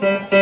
Música